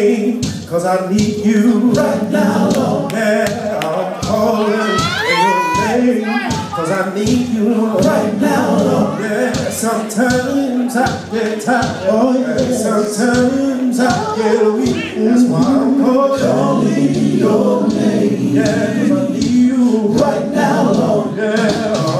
cause I need you right now, Lord. Yeah, I'm calling your name, cause I need you right now, Lord. Yeah, sometimes I get tired, oh yeah, sometimes I get weak, that's why I'm mm-hmm. calling your name. Yeah, I need you right now, Lord. Yeah.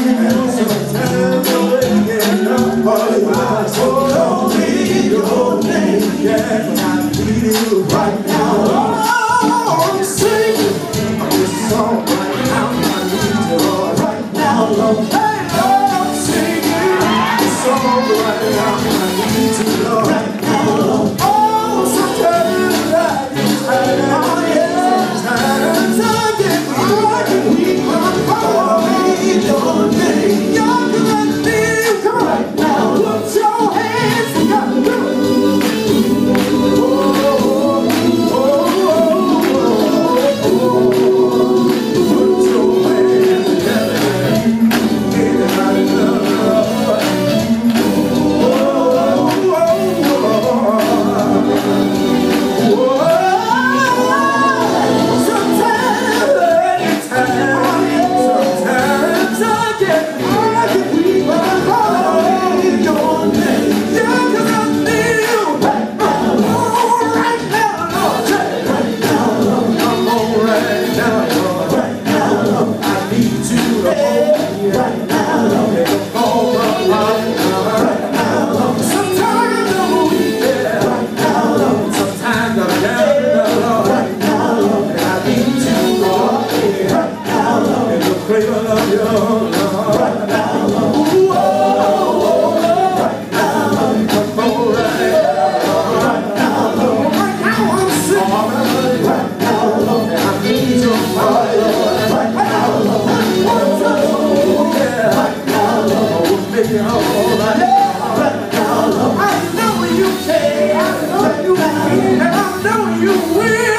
right now, I need to know. Right now, I need your fire. Right now. i now. I know you can. I know you can. And I know you will.